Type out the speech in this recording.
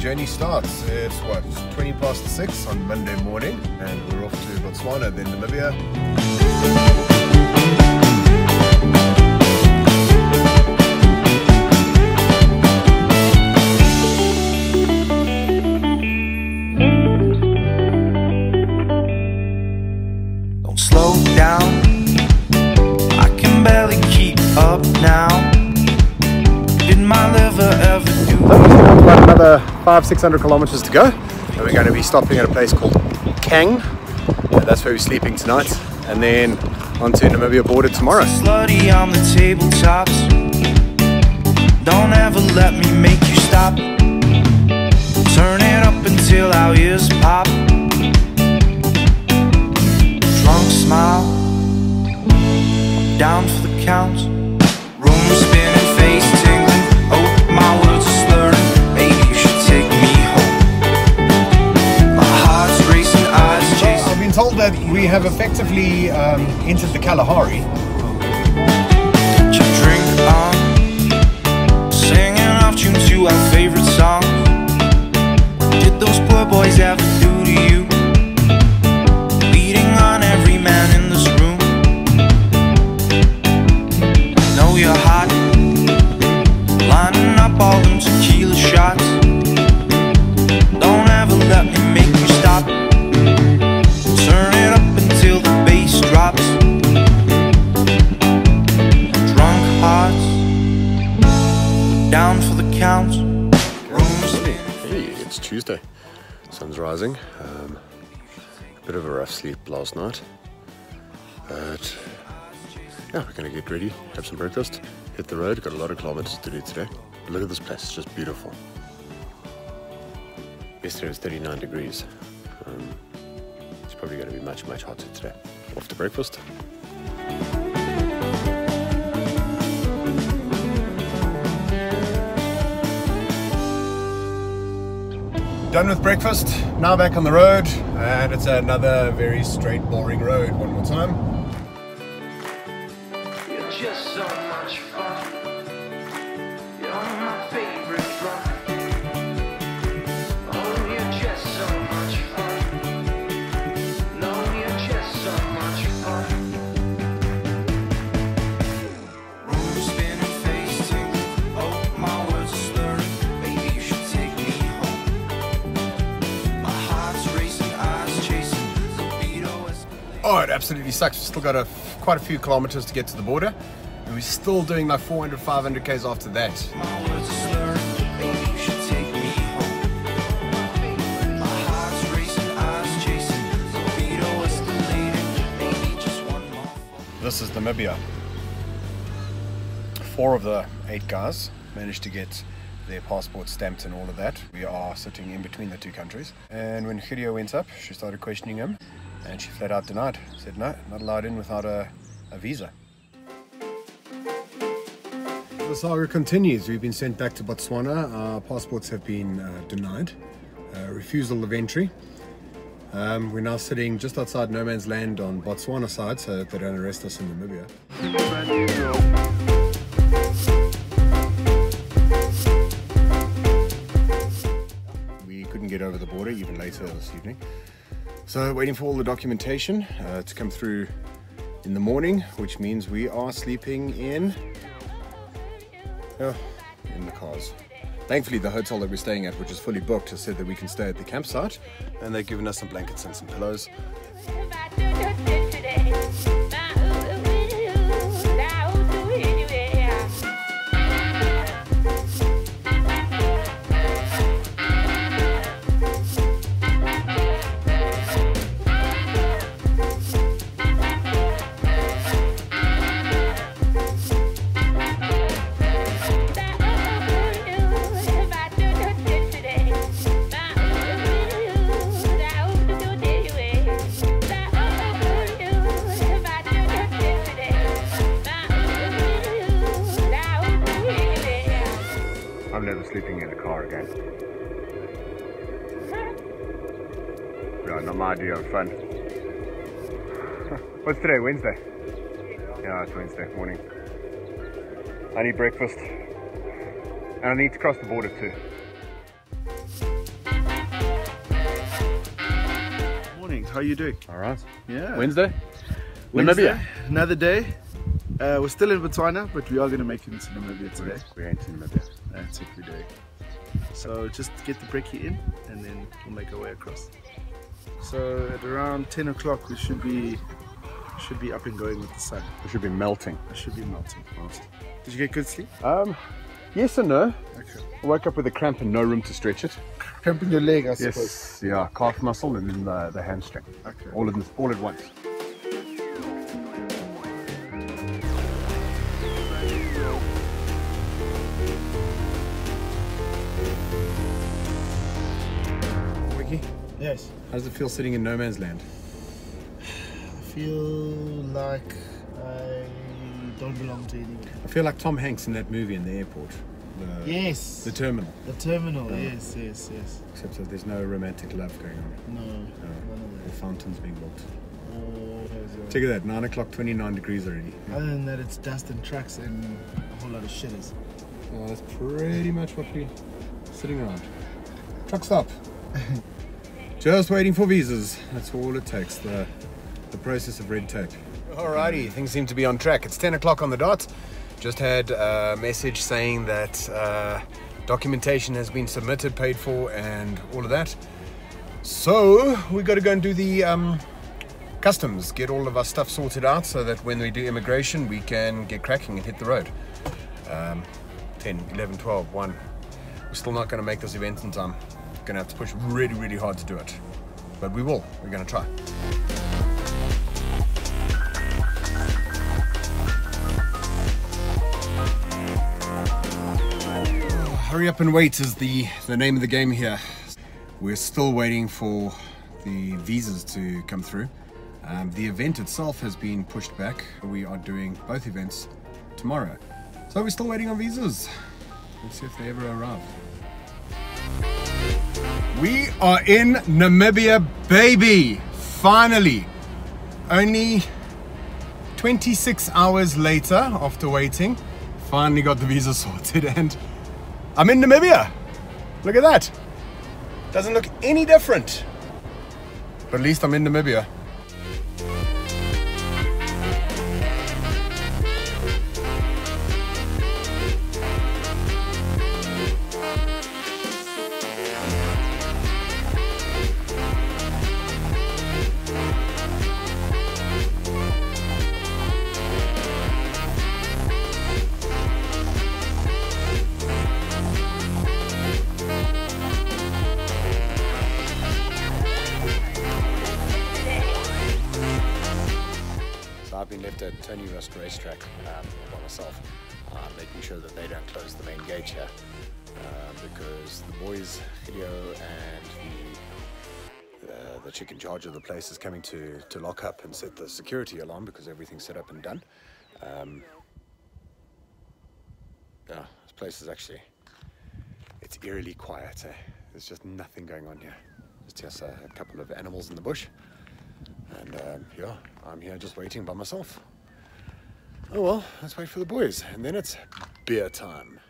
journey starts. It's what, 20 past 6 on Monday morning, and we're off to Botswana, then Namibia. Five, 600 kilometers to go, and we're going to be stopping at a place called Kang. And that's where we're sleeping tonight, and then on to Namibia border tomorrow. Slutty on the tabletops. Don't ever let me make you stop. Turn it up until our ears pop. Drunk smile. Down for the count. That we have effectively um, entered the Kalahari. Singing off tune to our favorite song. Did those poor boys ever Tuesday. Sun's rising. Um, bit of a rough sleep last night. But yeah, we're gonna get ready, have some breakfast, hit the road. Got a lot of kilometers to do today. But look at this place, it's just beautiful. Yesterday was 39 degrees. Um, it's probably gonna be much, much hotter today. Off to breakfast. Done with breakfast, now back on the road, and it's another very straight, boring road. One more time. Oh, it absolutely sucks. We've still got a, quite a few kilometers to get to the border, and we're still doing like 400, 500 k's after that. This is Namibia. Four of the eight guys managed to get their passports stamped and all of that. We are sitting in between the two countries. And when Gideon went up, she started questioning him, and she flat out denied. Said, no, not allowed in without a, a visa. The saga continues. We've been sent back to Botswana. Our passports have been uh, denied. Uh, refusal of entry. Um, we're now sitting just outside no man's land on Botswana side so that they don't arrest us in Namibia. Get over the border even later this evening. So waiting for all the documentation uh, to come through in the morning, which means we are sleeping in, oh, in the cars. Thankfully, the hotel that we're staying at, which is fully booked, has said that we can stay at the campsite, and they've given us some blankets and some pillows. I'm sleeping in the car again. Yeah, not my idea of fun. What's today, Wednesday? Yeah, it's Wednesday morning. I need breakfast. And I need to cross the border too. Morning. how you doing? All right. Yeah. Wednesday? Wednesday, Namibia. Another day. Uh, we're still in Botswana, but we are going to make it into Namibia today. We're into Namibia. That's what we're. So just get the brekkie in, and then we'll make our way across. So at around 10 o'clock, we should be should be up and going with the sun. We should be melting. It should be melting. Did you get good sleep? Um, yes and no. Okay. I woke up with a cramp and no room to stretch it. Cramping your leg, I suppose. Yes. Yeah. Calf muscle and then the, the hamstring. Okay. All in this, all at once. Yes. how does it feel sitting in no man's land? I feel like I don't belong to anyone. I feel like Tom Hanks in that movie in the airport. The, Yes. The terminal. The terminal. Yes, yes, yes. Except that there's no romantic love going on. No, none The fountain's being built. Oh, Check it out, 9 o'clock, 29 degrees already. Other than that, it's dust and trucks and a whole lot of shitters. Yeah, that's pretty much what we're sitting around. Truck stop. Just waiting for visas. That's all it takes. The the process of red tape. Alrighty, things seem to be on track. It's 10 o'clock on the dot. Just had a message saying that uh, documentation has been submitted, paid for, and all of that. So we got to go and do the um, customs, get all of our stuff sorted out, so that when we do immigration, we can get cracking and hit the road. Um, 10, 11, 12, 1. We're still not going to make this event in time. Going to have to push really, really hard to do it. But we will. We're going to try. Hurry up and wait is the, the name of the game here. We're still waiting for the visas to come through. Um, the event itself has been pushed back. We are doing both events tomorrow. So we're still waiting on visas. Let's see if they ever arrive. We are in Namibia, baby! Finally! Only 26 hours later, after waiting, finally got the visa sorted and I'm in Namibia! Look at that! Doesn't look any different. But at least I'm in Namibia. At Tony Rust Racetrack um, by myself, uh, making sure that they don't close the main gate here. Uh, because the boys, Hideo and the, uh, the chick in charge of the place is coming to, to lock up and set the security alarm because everything's set up and done. Um, yeah, this place is actually, it's eerily quiet. Eh? There's just nothing going on here. Just a, a couple of animals in the bush. And um, yeah, I'm here just waiting by myself. Oh well, let's wait for the boys, and then it's beer time.